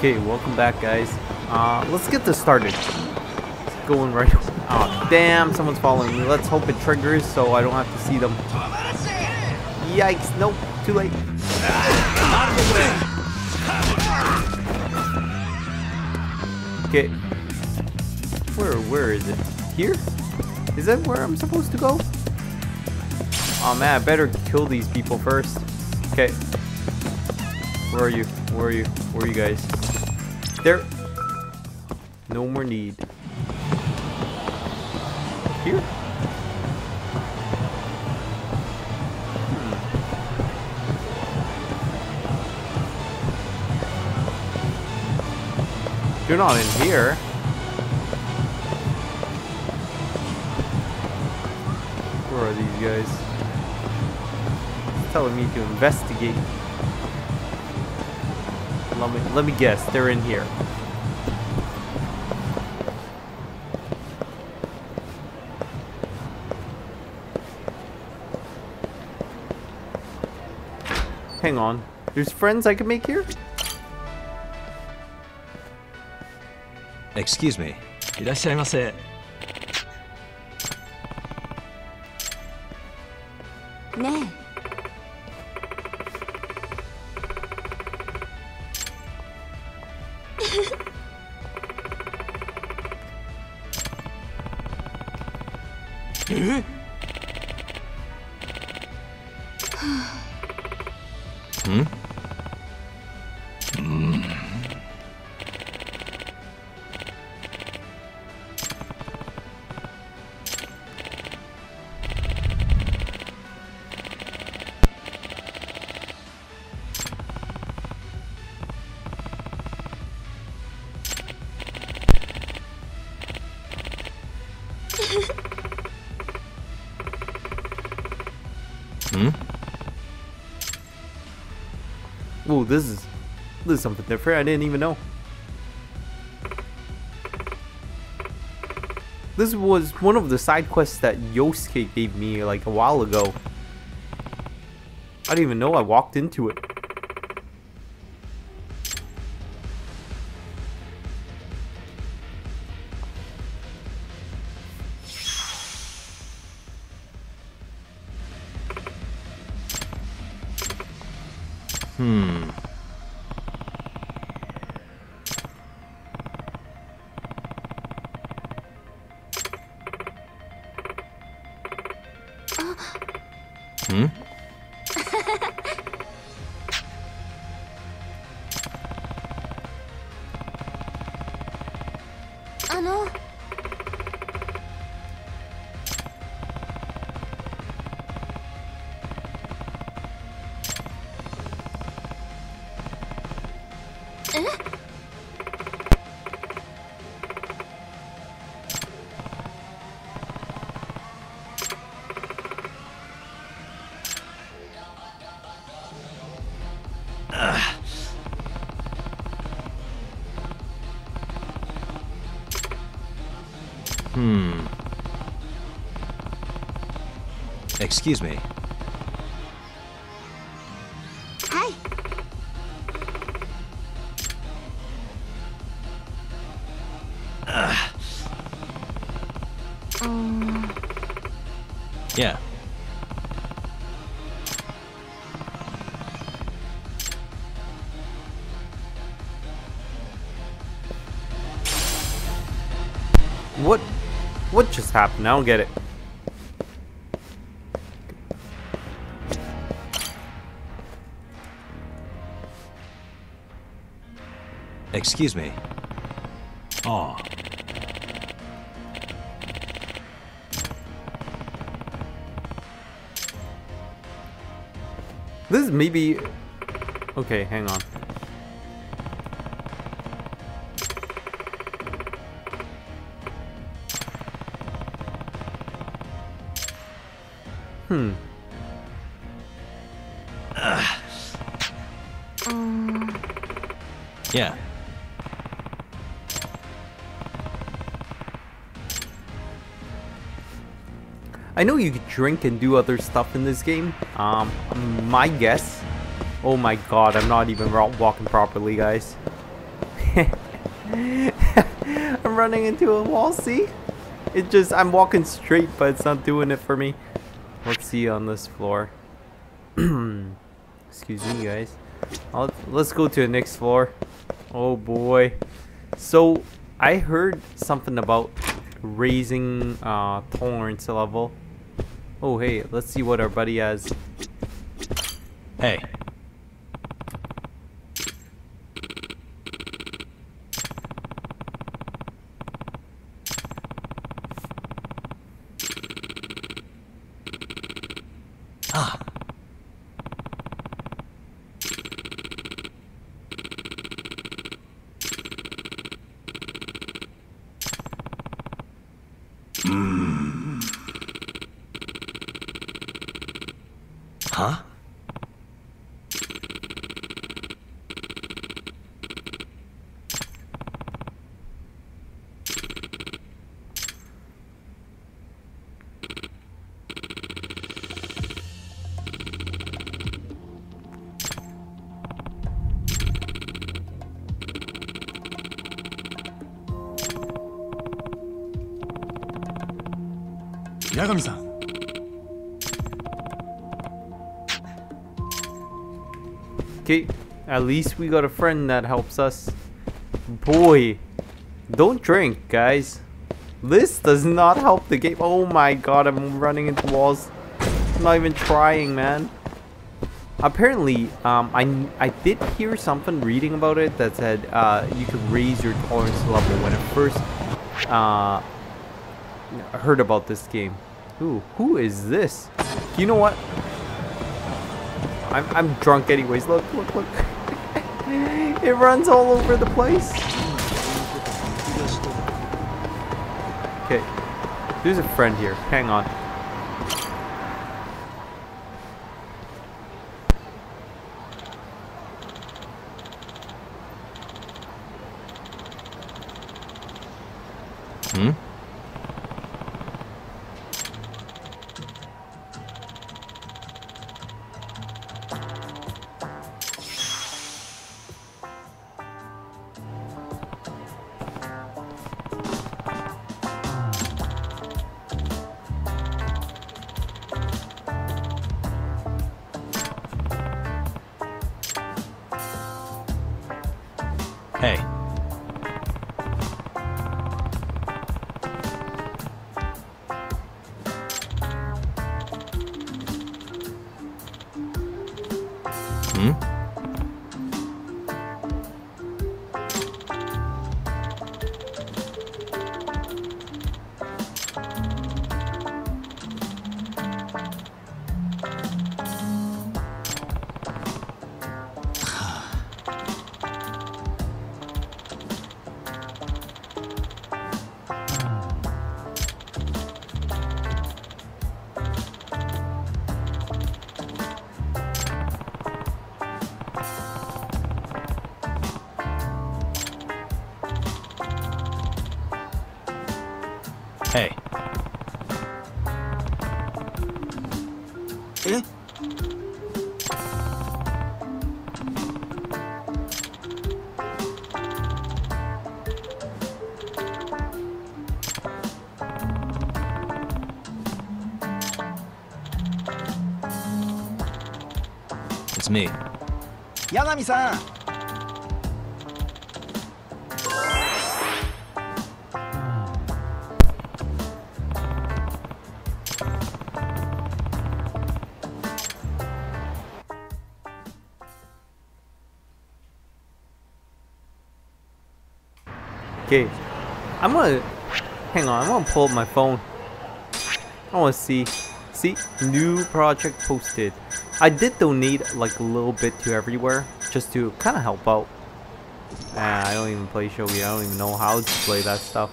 Okay, welcome back, guys. Uh, let's get this started. It's going right. Oh, damn! Someone's following me. Let's hope it triggers so I don't have to see them. Yikes! Nope. Too late. Okay. Where? Where is it? Here? Is that where I'm supposed to go? Oh man, I better kill these people first. Okay. Where are you? Where are you? Where are you guys? There. No more need. Here? Hmm. You're not in here. Where are these guys? Telling me to investigate. Let me let me guess. They're in here. Hang on. There's friends I can make here? Excuse me. いらっしゃいませねえ ん Ooh, this is this is something different. I didn't even know. This was one of the side quests that Yosuke gave me like a while ago. I didn't even know I walked into it. Hmm? Hmm. Excuse me. What just happened? I don't get it. Excuse me. ああ This is maybe Okay, hang on. Hmm. うーん Yeah. I know you drink and do other stuff in this game. Um, my guess. Oh my god, I'm not even walking properly, guys. I'm running into a wall, see? It just, I'm walking straight, but it's not doing it for me. Let's see on this floor. Excuse me, guys. I'll, let's go to the next floor. Oh boy. So, I heard something about raising uh, tolerance level. Oh, hey, let's see what our buddy has. Hey. Okay, at least we got a friend that helps us. Boy, don't drink, guys. This does not help the game. Oh my god, I'm running into walls. I'm not even trying, man. Apparently, um, I, I did hear something reading about it that said uh, you could raise your tolerance level when I first uh, heard about this game. Ooh, who is this? You know what? I'm, I'm drunk anyways. Look, look, look. it runs all over the place. Okay. There's a friend here. Hang on. Hmm? Hey. Eh? It's me. 八 Okay. I'm gonna... Hang on, I'm gonna pull up my phone. I wanna see. See? New project posted. I did donate like a little bit to everywhere. Just to kind of help out. Ah, I don't even play Shogi. I don't even know how to play that stuff.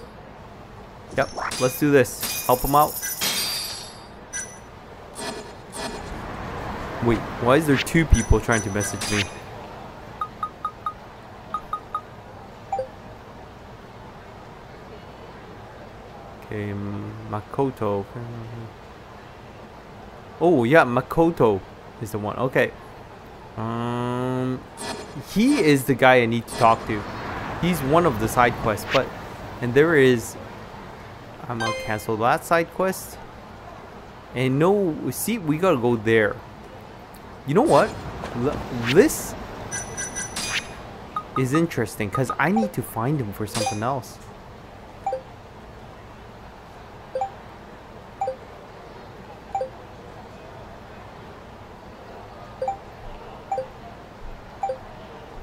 Yep, let's do this. Help him out. Wait, why is there two people trying to message me? Okay, Makoto. Oh yeah, Makoto is the one. Okay. Um, he is the guy I need to talk to. He's one of the side quests, but and there is. I'm gonna cancel that side quest. And no, see, we gotta go there. You know what? L- this is interesting because I need to find him for something else.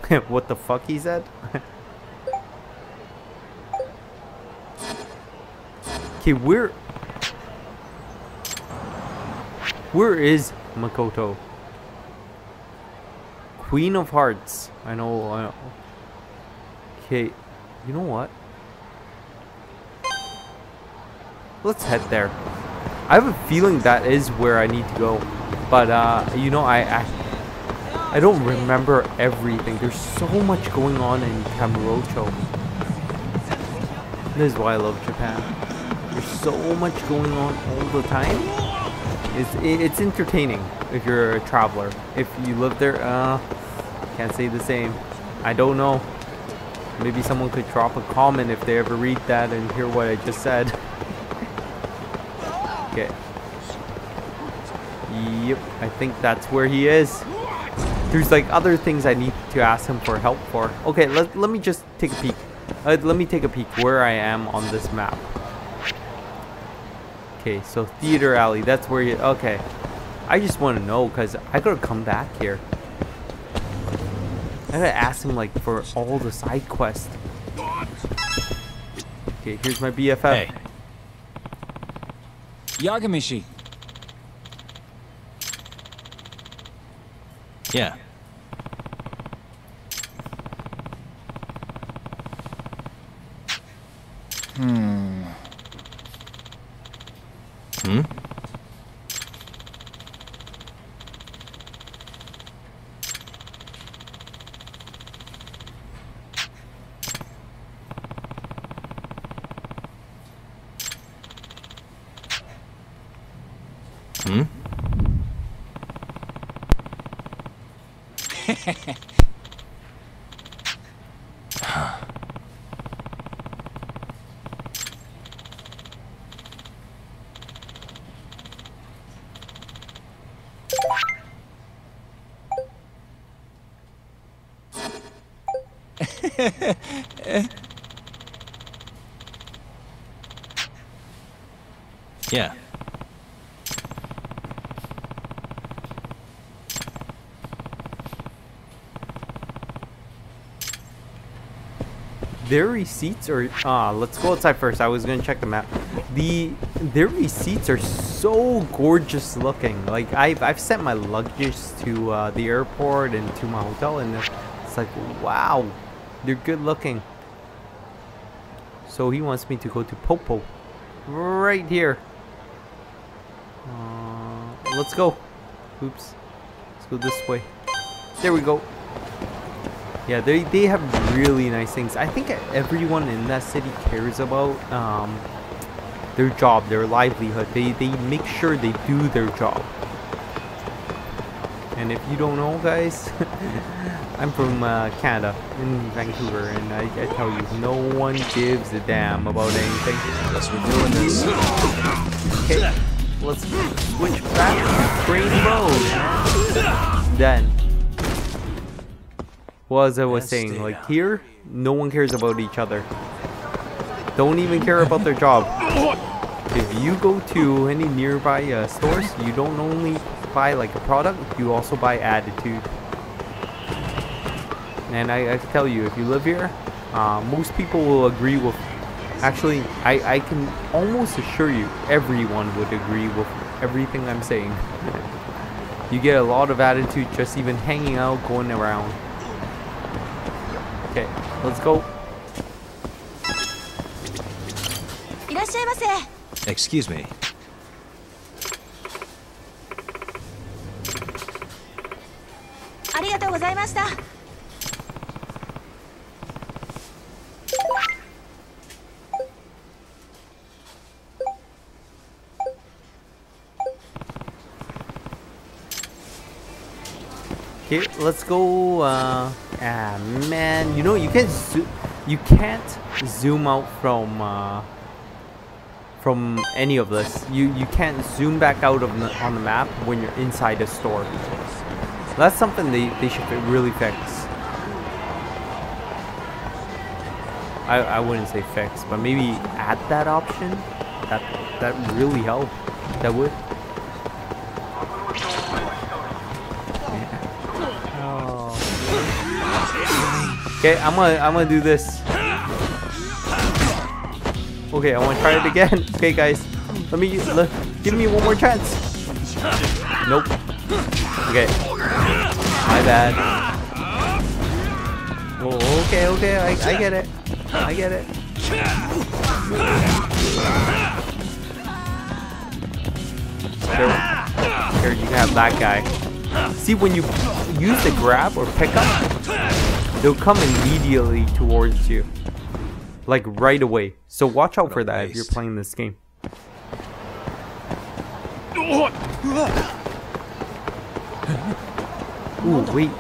what the fuck he said? okay, where... Where is Makoto? Queen of Hearts. I know, I know. Okay, you know what? Let's head there. I have a feeling that is where I need to go. But, uh, you know, I, I I don't remember everything. There's so much going on in Kamurocho. This is why I love Japan. There's so much going on all the time. It's, it's entertaining if you're a traveler. If you live there, uh, can't say the same. I don't know. Maybe someone could drop a comment if they ever read that and hear what I just said. okay. Yep, I think that's where he is. There's like other things I need to ask him for help for. Okay, let, let me just take a peek. Uh, let me take a peek where I am on this map. Okay, so Theater Alley, that's where you... Okay. I just want to know because I gotta come back here. I gotta ask him like for all the side quests. Okay, here's my BFF. Hey. Yagamishi. Yeah. Hmm? Hmm? Yeah. Their receipts are ah. let's go outside first. I was gonna check the map. The their receipts are so gorgeous looking. Like I've I've sent my luggage to uh, the airport and to my hotel, and it's like wow, they're good looking. So he wants me to go to Popo, right here. Let's go. Oops. Let's go this way. There we go. Yeah, they, they have really nice things. I think everyone in that city cares about um, their job, their livelihood. They, they make sure they do their job. And if you don't know, guys, I'm from uh, Canada, in Vancouver, and I, I tell you, no one gives a damn about anything. Guess we're doing this. Okay, let's switch back to Brain Mode. Then, well, as I was saying, like here, no one cares about each other. Don't even care about their job. If you go to any nearby uh, stores, you don't only buy like a product, you also buy attitude. And I, I tell you, if you live here, uh, most people will agree with. Actually, I, I can almost assure you everyone would agree with everything I'm saying. You get a lot of attitude just even hanging out, going around. Okay, let's go. Excuse me. Thank you. Okay, let's go. Uh, ah, man, you know you can zoom. you can't zoom out from uh, from any of this. You you can't zoom back out of the, on the map when you're inside a store. That's something they, they should really fix. I, I wouldn't say fix, but maybe add that option. That that really help. That would. Okay, I'm gonna I'm gonna do this. Okay, I want to try it again. Okay, guys, let me let, give me one more chance. Nope. Okay. My bad. Oh, okay, okay, I, I get it. I get it. Sure. Here, you can have that guy. See, when you use the grab or pick up, they'll come immediately towards you. Like right away. So watch out What for that if you're playing this game. Ooh, wait.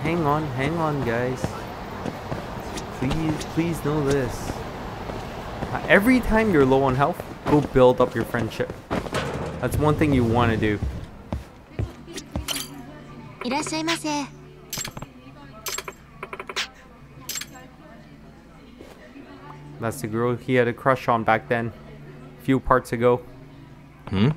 Hang on, hang on, guys. Please, please know this. Uh, every time you're low on health, go build up your friendship. That's one thing you want to do. That's the girl he had a crush on back then. A few parts ago. Hmm?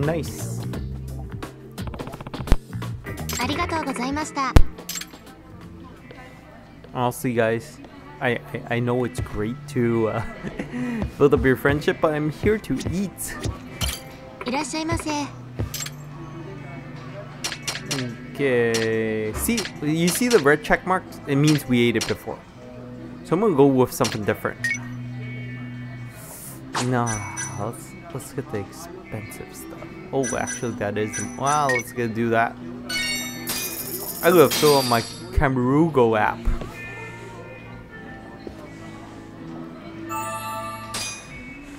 Nice. ありがとうございました Honestly, guys, I, I, I know it's great to uh, build up your friendship, but I'm here to eat. いらっしゃいませ Okay. See, you see the red check marks? It means we ate it before. So I'm gonna go with something different. Nah, let's let's get the expensive stuff. Oh, actually, that isn't. Wow, let's get do that. I'm gonna fill up my Camarugo app.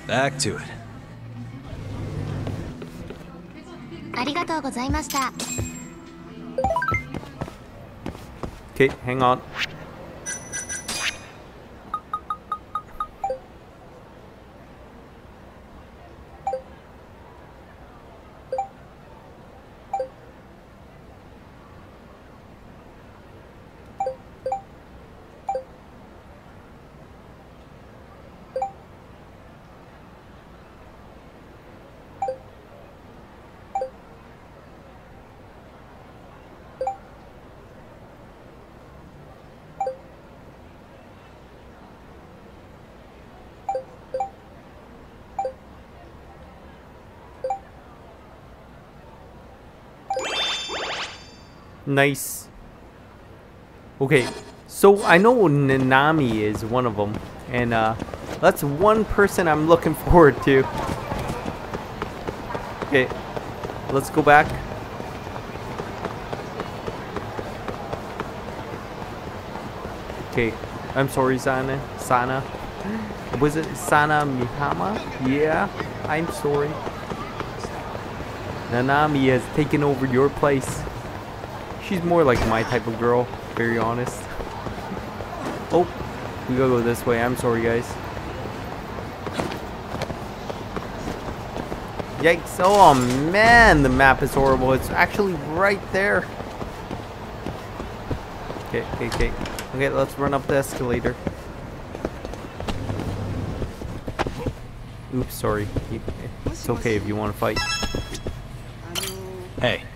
Back to it. ありがとうございました Okay, hang on. Nice. Okay, so I know Nanami is one of them, and uh, that's one person I'm looking forward to. Okay, let's go back. Okay, I'm sorry, Sana. Sana. Was it Sana Mihama? Yeah, I'm sorry. Nanami has taken over your place. She's more like my type of girl, very honest. Oh, we gotta go this way. I'm sorry, guys. Yikes. Oh, man, the map is horrible. It's actually right there. Okay, okay, okay. Okay, let's run up the escalator. Oops, sorry. It's okay if you want to fight. あ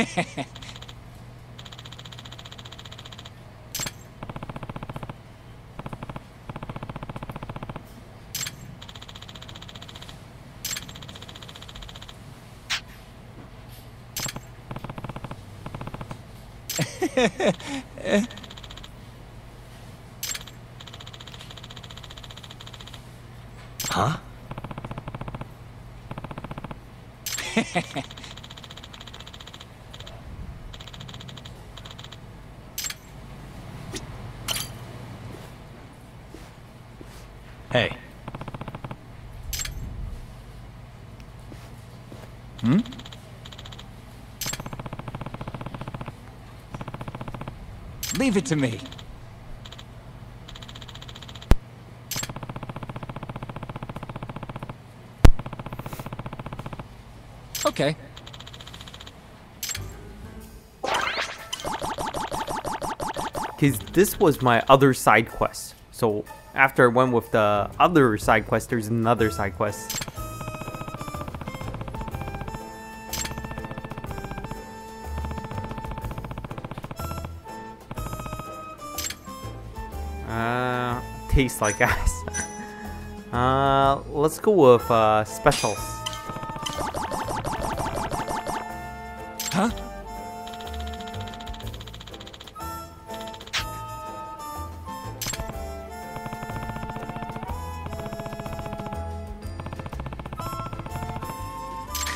の Hey. huh? Hey. Hmm? Leave it to me. Okay. Because this was my other side quest. So after I went with the other side quest, there's another side quest. Uh, tastes like ass. uh, let's go with uh, specials. Huh?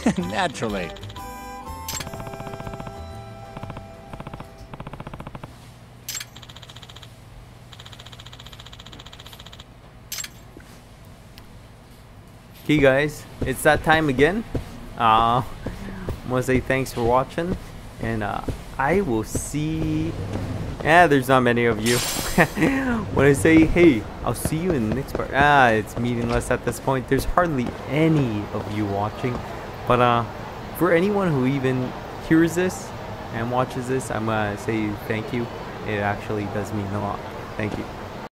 Naturally. Okay, guys, it's that time again. Uh, I want to say thanks for watching, and uh, I will see. Yeah, there's not many of you. when I say hey, I'll see you in the next part. Ah, it's meaningless at this point. There's hardly any of you watching, but uh, for anyone who even hears this and watches this, I'm gonna say thank you. It actually does mean a lot. Thank you.